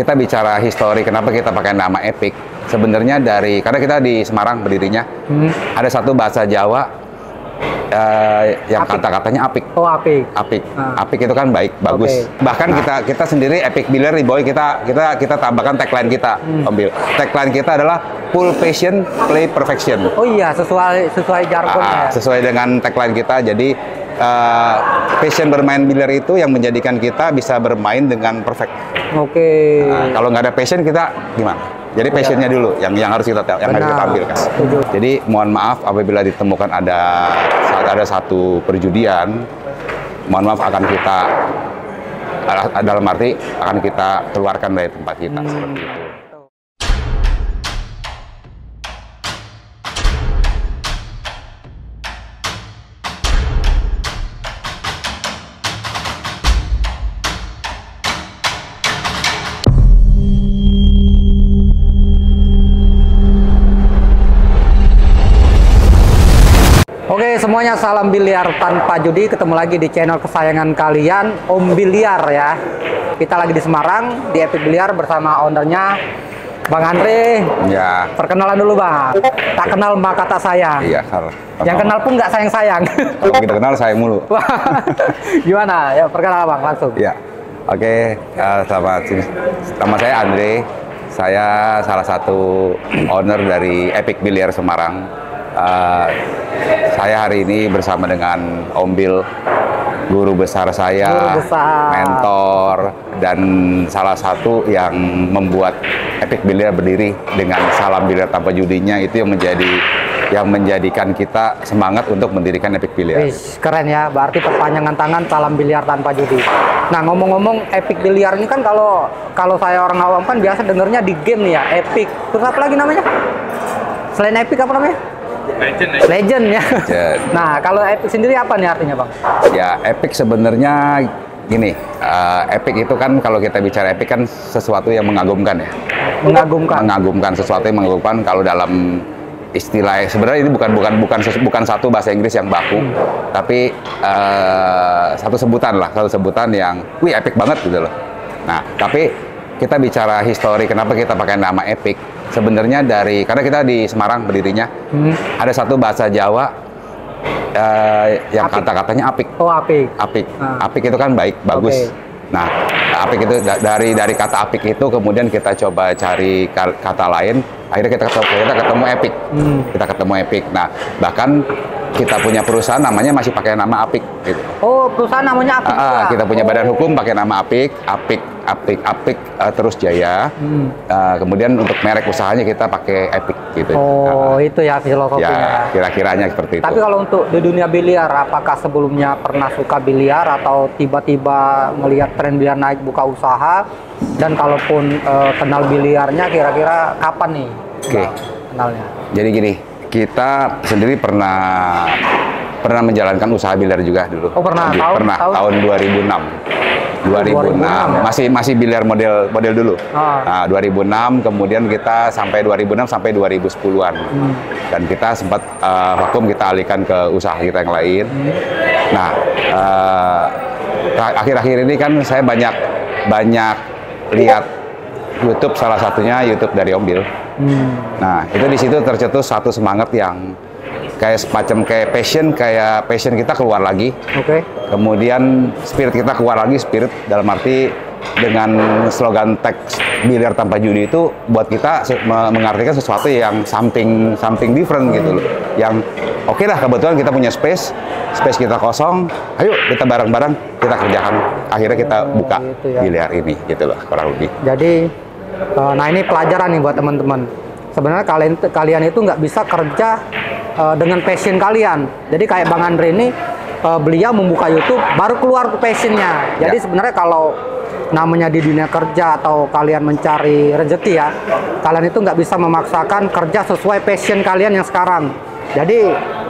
kita bicara histori kenapa kita pakai nama Epic. Sebenarnya dari karena kita di Semarang berdirinya. Hmm. Ada satu bahasa Jawa eh, yang Apik. kata-katanya apik. Oh, apik. Apik, Ah. apik itu kan baik, bagus. Oke. Bahkan kita kita sendiri Epic Biller di Boy kita kita kita tambahkan tagline kita, Hmm. Om Bill. Tagline kita adalah full passion, play perfection. Oh iya, sesuai sesuai jargonnya. Ah, sesuai dengan tagline kita. Jadi eh, passion bermain biliar itu yang menjadikan kita bisa bermain dengan perfect. Oke. Nah, kalau nggak ada passion kita gimana? Jadi passionnya dulu yang yang harus kita yang harus kita tampilkan. Setuju. Jadi mohon maaf apabila ditemukan ada saat ada satu perjudian, mohon maaf akan kita dalam arti akan kita keluarkan dari tempat kita Hmm. seperti itu. Semuanya salam biliar tanpa judi ketemu lagi di channel kesayangan kalian Om Biliar ya kita lagi di Semarang di Epic Biliar bersama ownernya Bang Andre Ya, perkenalan dulu Bang tak kenal maka tak sayang iya. salah. yang kenal pun nggak sayang-sayang Kalau kita kenal saya mulu. Gimana ya perkenalan Bang langsung Ya, oke. eh, selamat. Nama saya Andre. Saya salah satu owner dari Epic Biliar Semarang. Eh, saya hari ini bersama dengan Om Bill, guru besar saya, Guru besar. mentor, dan salah satu yang membuat Epic Biliar berdiri dengan salam biliar tanpa judinya itu yang menjadi yang menjadikan kita semangat untuk mendirikan Epic Biliar. Wih, keren ya berarti perpanjangan tangan salam biliar tanpa judi nah ngomong-ngomong Epic Biliar ini kan kalau kalau saya orang awam kan biasa dengernya di game nih ya Epic terus apa lagi namanya selain Epic apa namanya Legend, Legend ya. Legend. Nah, kalau epic sendiri apa nih artinya, Bang? Ya, epic sebenarnya gini, eh, epic itu kan kalau kita bicara epic kan sesuatu yang mengagumkan ya. Mengagumkan. Mengagumkan sesuatu yang mengagumkan kalau dalam istilah sebenarnya ini bukan bukan bukan bukan satu bahasa Inggris yang baku, tapi eh, satu sebutan lah, satu sebutan yang wih epic banget gitu loh. Nah, tapi kita bicara histori kenapa kita pakai nama epic sebenarnya dari karena kita di Semarang berdirinya Hmm. ada satu bahasa Jawa eh, yang Apik. kata-katanya apik Oh, apik. apik Ah. apik itu kan baik bagus Oke. nah apik itu da- dari dari kata apik itu kemudian kita coba cari ka- kata lain akhirnya kita ketemu kita ketemu epic Hmm. kita ketemu epic nah bahkan kita punya perusahaan namanya masih pakai nama apik gitu Oh, perusahaan namanya apik. Ah, ah, kita punya badan Oh. hukum pakai nama apik apik apik apik eh, terus jaya Hmm. Ah, kemudian untuk merek usahanya kita pakai epic gitu Oh, Ah, itu ya filosofinya. ya kira-kiranya seperti itu Tapi kalau untuk di dunia biliar, apakah sebelumnya pernah suka biliar atau tiba-tiba melihat tren biliar naik buka usaha? Dan kalaupun eh, kenal biliarnya, kira-kira kapan nih? Oke. Bang, Kenalnya. Jadi gini, kita sendiri pernah pernah menjalankan usaha biliar juga dulu. Oh, pernah. Tahun- pernah tahun? tahun 2006. 2006, 2006 ya? masih masih biliar model model dulu. Ah. Nah, 2006 kemudian kita sampai 2006 sampai 2010-an. Hmm. Dan kita sempat eh, vakum kita alihkan ke usaha kita yang lain. Hmm. Nah, eh, akhir-akhir ini kan saya banyak banyak lihat YouTube salah satunya YouTube dari Om Bill. Hmm. Nah, itu di situ tercetus satu semangat yang kayak semacam kayak passion, kayak passion kita keluar lagi. Oke. Kemudian spirit kita keluar lagi, spirit dalam arti dengan slogan teks biliar tanpa judi itu buat kita mengartikan sesuatu yang something something different gitu loh. Yang oke lah kebetulan kita punya space, space kita kosong, ayo kita bareng-bareng kita kerjakan. Akhirnya kita Oh, buka gitu ya. biliar ini gitu loh kurang lebih. Jadi, eh, nah ini pelajaran nih buat teman-teman. Sebenarnya kalian kalian itu nggak bisa kerja eh, dengan passion kalian. Jadi kayak Bang Andre ini, eh, beliau membuka YouTube baru keluar passionnya. Jadi Ya. sebenarnya kalau namanya di dunia kerja atau kalian mencari rezeki ya, kalian itu nggak bisa memaksakan kerja sesuai passion kalian yang sekarang. Jadi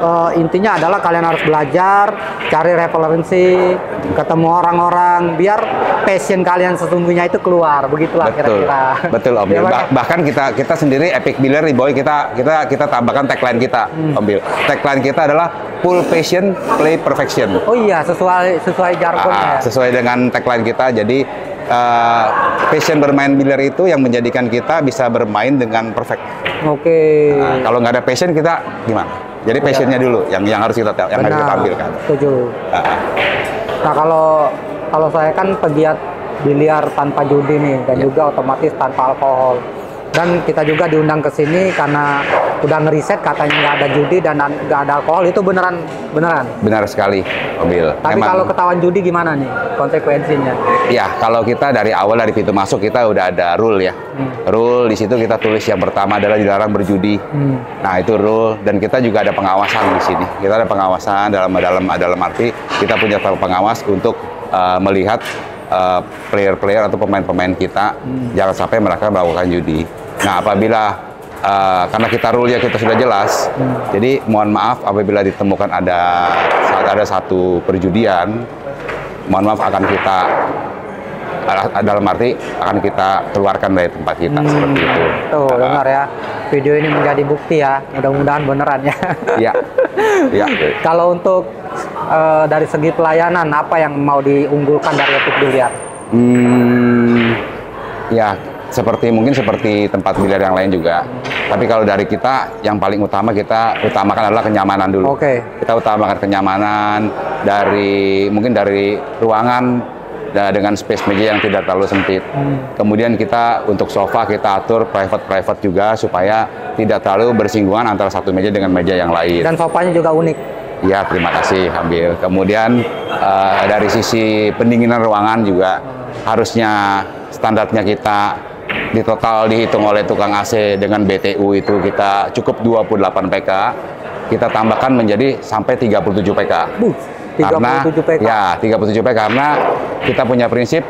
eh, intinya adalah kalian harus belajar, cari referensi, ketemu orang-orang, biar passion kalian sesungguhnya itu keluar. Begitulah Betul, kira-kira. betul Om. Bang? Bah- bahkan kita kita sendiri Epic Biller di Boy kita kita kita tambahkan tagline kita, Hmm. Om Bill. Tagline kita adalah full passion, play perfection. Oh iya, sesuai sesuai jargonnya. Ah, sesuai dengan tagline kita. Jadi eh, passion bermain biliar itu yang menjadikan kita bisa bermain dengan perfect. Oke. Nah, kalau nggak ada passion kita gimana? Jadi passionnya dulu yang yang harus kita yang harus kita Benar. tampilkan. Setuju. Ah, Nah kalau kalau saya kan pegiat biliar tanpa judi nih dan Ya. juga otomatis tanpa alkohol. Dan kita juga diundang ke sini karena udah ngeriset katanya nggak ada judi dan an- nggak ada alkohol itu beneran beneran. benar sekali, mobil. Tapi kalau ketahuan judi gimana nih konsekuensinya? Ya, kalau kita dari awal dari pintu masuk kita udah ada rule ya. Hmm. Rule di situ kita tulis yang pertama adalah dilarang berjudi. Hmm. Nah, itu rule dan kita juga ada pengawasan di sini. Kita ada pengawasan dalam dalam dalam arti kita punya pengawas untuk uh, melihat uh, player-player atau pemain-pemain kita jangan sampai mereka melakukan judi. Nah, apabila uh, karena kita rule ya kita sudah jelas, jadi mohon maaf apabila ditemukan ada saat ada satu perjudian, mohon maaf akan kita uh, dalam arti akan kita keluarkan dari tempat kita seperti itu. Tuh Uh, dengar ya. Video ini menjadi bukti ya. Mudah-mudahan beneran ya. Iya. Iya. kalau untuk eh, dari segi pelayanan apa yang mau diunggulkan dari Epic Biliar? Hmm, ya seperti mungkin seperti tempat biliar yang lain juga. Tapi kalau dari kita yang paling utama kita utamakan adalah kenyamanan dulu. Oke. Kita utamakan kenyamanan dari mungkin dari ruangan dengan space meja yang tidak terlalu sempit. Kemudian kita untuk sofa kita atur private private juga supaya tidak terlalu bersinggungan antara satu meja dengan meja yang lain. Dan sofanya juga unik. Ya, terima kasih ambil. Kemudian eh, dari sisi pendinginan ruangan juga harusnya standarnya kita di total dihitung oleh tukang AC dengan BTU itu kita cukup 28 PK. Kita tambahkan menjadi sampai 37 PK. Buh, 37 PK. Ya, 37 PK karena kita punya prinsip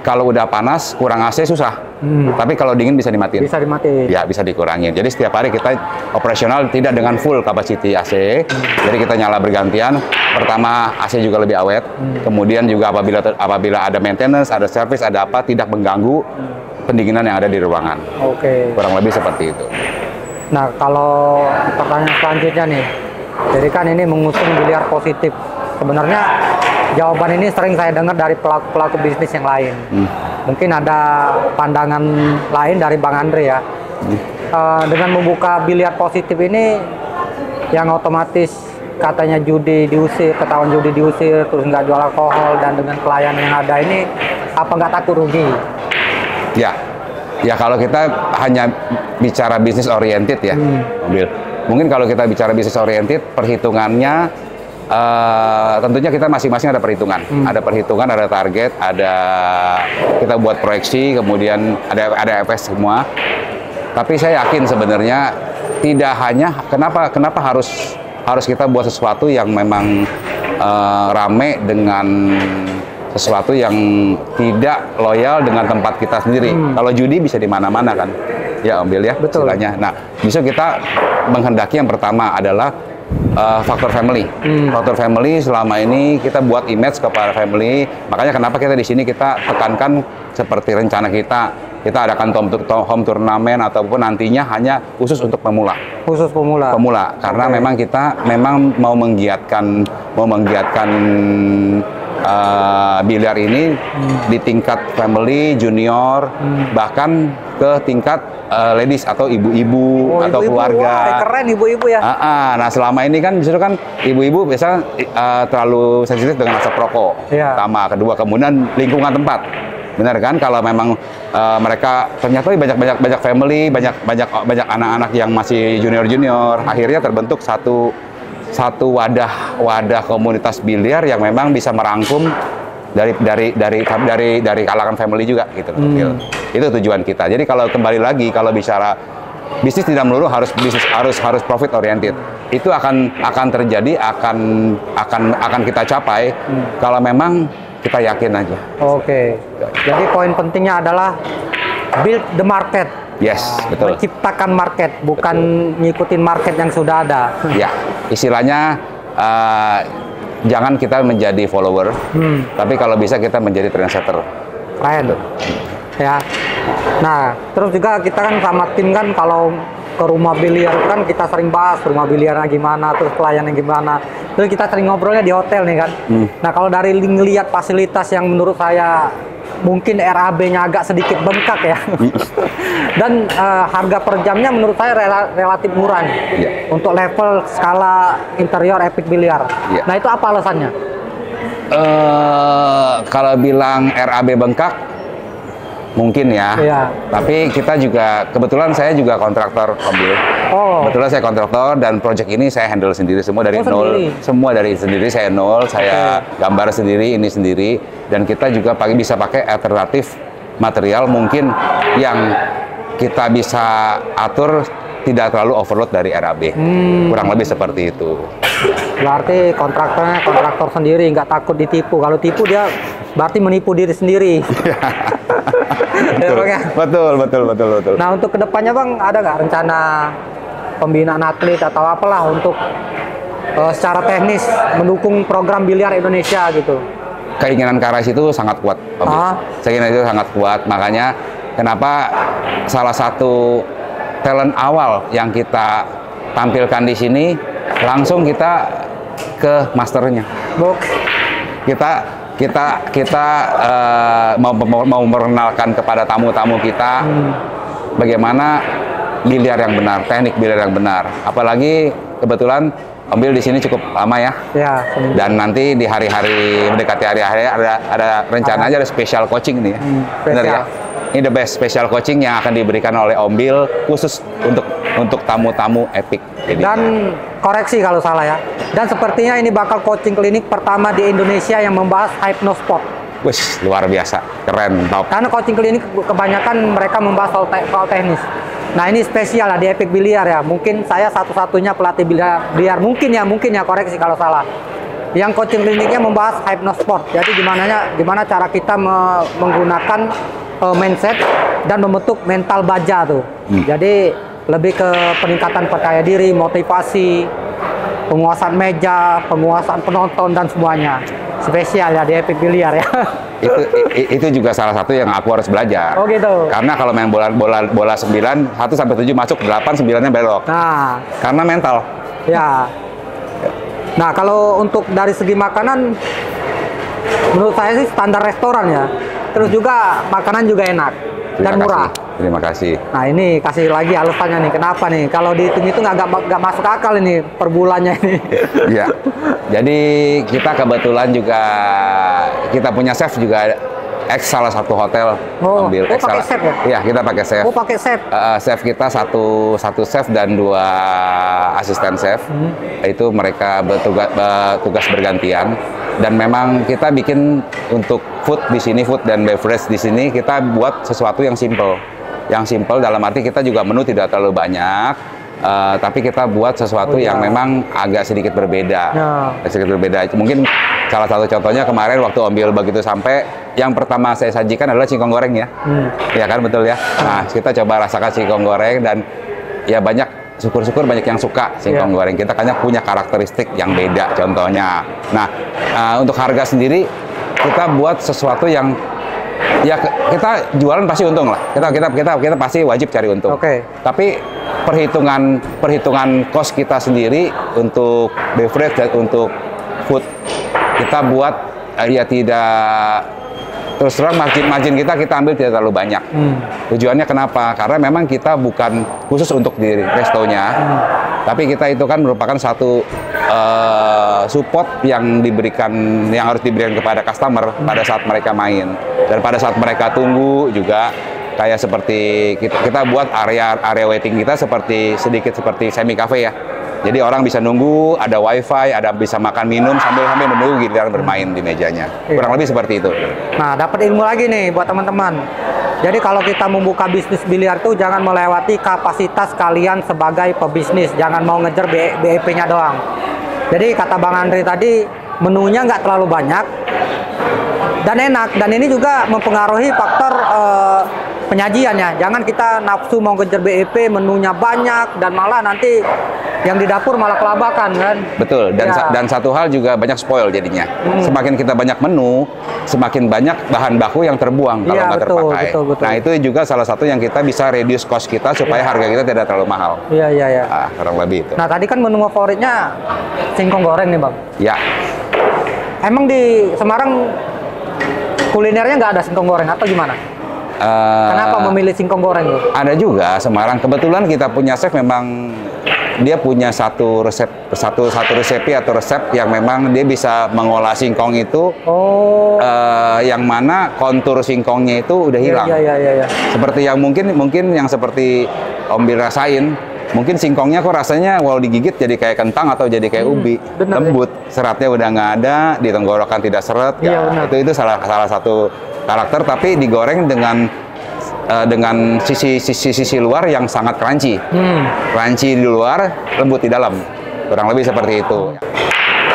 kalau udah panas kurang AC susah. Hmm. Tapi kalau dingin bisa dimatiin. Bisa dimatiin. Ya, bisa dikurangin. Jadi setiap hari kita operasional tidak dengan full capacity AC. Jadi kita nyala bergantian. Pertama AC juga lebih awet. Kemudian juga apabila apabila ada maintenance, ada service, ada apa tidak mengganggu pendinginan yang ada di ruangan. Oke. Kurang lebih seperti itu. Nah, kalau pertanyaan selanjutnya nih. Jadi kan ini mengusung biliar positif. Sebenarnya jawaban ini sering saya dengar dari pelaku-pelaku bisnis yang lain. Hmm. Mungkin ada pandangan lain dari Bang Andre ya. Eh, dengan membuka biliar positif ini yang otomatis katanya judi diusir, ketahuan judi diusir, terus nggak jual alkohol dan dengan pelayanan yang ada ini apa nggak takut rugi? Ya, ya kalau kita hanya bicara bisnis oriented ya, mobil. Mungkin kalau kita bicara bisnis oriented, perhitungannya eh, tentunya kita masing-masing ada perhitungan, ada perhitungan, ada target, ada kita buat proyeksi, kemudian ada ada FS semua. Tapi saya yakin sebenarnya tidak hanya kenapa kenapa harus harus kita buat sesuatu yang memang eh, rame dengan sesuatu yang tidak loyal dengan tempat kita sendiri. Kalau judi bisa di mana-mana kan, ya ambil ya Betul. istilahnya. Nah, bisa kita menghendaki yang pertama adalah eh, faktor family. Hmm. Faktor family selama ini kita buat image kepada family. Makanya kenapa kita di sini kita tekankan seperti rencana kita kita adakan tom- home turnamen ataupun nantinya hanya khusus untuk pemula Khusus pemula. pemula karena Oke. memang kita memang mau menggiatkan mau menggiatkan eh, biliar ini di tingkat family junior bahkan ke tingkat eh, ladies atau ibu-ibu Oh, atau ibu-ibu. keluarga Wah, keren ibu-ibu ya. Ah, ah. nah selama ini kan justru kan ibu-ibu biasa eh, terlalu sensitif dengan asap rokok. Iya. Pertama, kedua kemudian lingkungan tempat. Benar kan kalau memang eh, mereka ternyata banyak banyak banyak family, banyak banyak banyak anak-anak yang masih junior-junior, akhirnya terbentuk satu satu wadah wadah komunitas biliar yang memang bisa merangkum dari dari dari dari dari kalangan family juga gitu Hmm. Itu tujuan kita. Jadi kalau kembali lagi kalau bicara bisnis tidak melulu harus bisnis harus harus profit oriented. Itu akan akan terjadi akan akan akan kita capai kalau memang kita yakin aja. Oke. Jadi poin pentingnya adalah build the market. Yes, betul. Menciptakan market, bukan ngikutin market yang sudah ada. Ya, istilahnya eh, jangan kita menjadi follower, Hmm, tapi kalau bisa kita menjadi trendsetter. keren. Ya. Nah, terus juga kita kan sama tim kan kalau ke rumah biliar kan kita sering bahas rumah biliarnya gimana, terus pelayannya gimana. Terus kita sering ngobrolnya di hotel nih kan. Hmm. Nah, kalau dari ngelihat fasilitas yang menurut saya mungkin RAB-nya agak sedikit bengkak ya. Dan eh, harga per jamnya menurut saya rela- relatif murah nih. Iya. Untuk level skala interior Epic Biliar. Iya. Nah, itu apa alasannya? eh kalau bilang RAB bengkak, mungkin ya. Iya. Tapi kita juga, kebetulan saya juga kontraktor mobil. Oh. Kebetulan saya kontraktor dan project ini saya handle sendiri semua dari Oh, nol. sendiri. Semua dari sendiri saya nol, saya gambar sendiri, ini sendiri. Dan kita juga pakai bisa pakai alternatif material mungkin yang kita bisa atur tidak terlalu overload dari RAB. Hmm. Kurang lebih seperti itu. Berarti kontraktornya kontraktor sendiri, nggak takut ditipu. Kalau tipu dia berarti menipu diri sendiri. Ya, betul, Bang, ya? betul, betul, betul, betul. Nah untuk ke depannya bang ada nggak rencana pembinaan atlet atau apalah untuk eh, secara teknis mendukung program biliar Indonesia gitu? keinginan Karais itu sangat kuat. Om. Ah. Keinginan itu sangat kuat. Makanya kenapa salah satu talent awal yang kita tampilkan di sini langsung kita ke masternya. Buk, Kita kita kita eh, mau, mau kepada tamu-tamu kita bagaimana biliar yang benar, teknik biliar yang benar. Apalagi kebetulan ambil di sini cukup lama ya. ya. Dan nanti di hari-hari mendekati hari-hari ada ada rencana aja ada special coaching nih ya. Hmm, Bener ya? Ini the best special coaching yang akan diberikan oleh Om Bill khusus untuk untuk tamu-tamu Epic. Jadi Dan koreksi kalau salah ya. Dan sepertinya ini bakal coaching klinik pertama di Indonesia yang membahas hypnosport. wis luar biasa, keren, top. Karena coaching klinik kebanyakan mereka membahas soal, te- soal teknis. Nah ini spesial lah di Epic Biliar ya. Mungkin saya satu-satunya pelatih biliar, biliar. Mungkin ya, mungkin ya koreksi kalau salah. Yang coaching kliniknya membahas hypnosport. Jadi gimana gimana cara kita me- menggunakan eh, mindset dan membentuk mental baja tuh. Hmm. Jadi lebih ke peningkatan percaya diri, motivasi, penguasaan meja, penguasaan penonton dan semuanya. Spesial ya di Epic Biliar ya. Itu itu juga salah satu yang aku harus belajar. Oh, gitu. Karena kalau main bola bola bola 9, 1 sampai 7 masuk, 8 9-nya belok. Nah, Karena mental. Ya. Nah, kalau untuk dari segi makanan, menurut saya sih standar restoran ya. Terus juga makanan juga enak dan Terima murah. kasih. Terima kasih. Nah ini kasih lagi alasannya nih, kenapa nih? Kalau dihitung itu nggak- nggak masuk akal ini per bulannya ini. Iya. Jadi kita kebetulan juga kita punya chef juga ex salah satu hotel Oh, ambil oh, pakai salah- chef ya? Iya, kita pakai chef. Oh pakai set. Eh, chef kita satu satu chef dan dua asisten chef. Hmm. Itu mereka bertugas tugas bergantian dan memang kita bikin untuk food di sini food dan beverage di sini kita buat sesuatu yang simple. Yang simple dalam arti kita juga menu tidak terlalu banyak. eh, tapi kita buat sesuatu Oh, yang iya. memang agak sedikit berbeda. Ya. Sedikit berbeda. Mungkin salah satu contohnya kemarin waktu ambil begitu sampai yang pertama saya sajikan adalah singkong goreng ya. Hmm. Iya kan betul ya. Nah kita coba rasakan singkong goreng dan ya banyak syukur-syukur banyak yang suka singkong Iya. goreng. Kita kayaknya punya karakteristik yang beda contohnya. Nah eh, untuk harga sendiri kita buat sesuatu yang ya kita jualan pasti untung lah. Kita kita kita kita pasti wajib cari untung. Oke. Tapi perhitungan perhitungan cost kita sendiri untuk beverage dan untuk food kita buat eh, ya tidak terus terang margin margin kita kita ambil tidak terlalu banyak. Hmm. Tujuannya kenapa? Karena memang kita bukan khusus untuk di restonya, tapi kita itu kan merupakan satu eh, support yang diberikan, yang harus diberikan kepada customer pada saat mereka main dan pada saat mereka tunggu juga kayak seperti kita, kita buat area area waiting kita seperti sedikit seperti semi cafe ya. Jadi orang bisa nunggu, ada wifi, ada bisa makan minum sambil sambil menunggu giliran bermain di mejanya. Kurang lebih seperti itu. Nah, dapat ilmu lagi nih buat teman-teman. Jadi kalau kita membuka bisnis biliar tuh jangan melewati kapasitas kalian sebagai pebisnis. Jangan mau ngejar BEP-nya doang. Jadi kata Bang Andri tadi menunya nggak terlalu banyak dan enak. Dan ini juga mempengaruhi faktor eh, penyajiannya. Jangan kita nafsu mau ngejar BEP menunya banyak dan malah nanti yang di dapur malah kelabakan kan. Betul, dan Ya. sa- dan satu hal juga banyak spoil jadinya. Hmm. Semakin kita banyak menu, semakin banyak bahan baku yang terbuang kalau Iya, nggak betul, terpakai. betul, betul. Nah itu juga salah satu yang kita bisa reduce cost kita supaya harga kita tidak terlalu mahal. Iya iya iya. Ah, kurang lebih itu. Nah tadi kan menu favoritnya singkong goreng nih bang. Ya, Emang di Semarang kulinernya nggak ada singkong goreng atau gimana? Eh, Kenapa memilih singkong goreng? Ada juga Semarang. Kebetulan kita punya chef memang dia punya satu resep satu satu resepi atau resep yang memang dia bisa mengolah singkong itu Oh, eh, yang mana kontur singkongnya itu udah hilang. Iya, iya, iya, iya. Seperti yang mungkin mungkin yang seperti Om Bil rasain, mungkin singkongnya kok rasanya walau digigit jadi kayak kentang atau jadi kayak Hmm, ubi, benar, lembut, seratnya udah nggak ada, di tenggorokan tidak seret. Iya, ya, itu itu salah salah satu karakter tapi digoreng dengan eh, dengan sisi sisi sisi luar yang sangat crunchy. Hmm. Crunchy di luar, lembut di dalam. Kurang lebih seperti itu.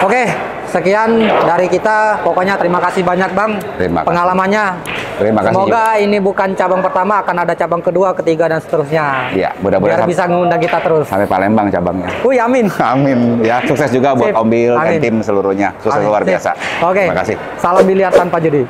Oke, sekian dari kita. Pokoknya terima kasih banyak Bang Terima kasih. pengalamannya. Terima kasih Semoga ini bukan cabang pertama, akan ada cabang kedua, ketiga dan seterusnya. Iya, Biar mudah-mudahan bisa ngundang kita terus. sampai Palembang cabangnya. Wih, amin. Amin. Ya, sukses juga buat Sip. Om Bil dan tim seluruhnya. Sukses Amin. luar biasa. Oke. Terima kasih. Salam biliar tanpa judi.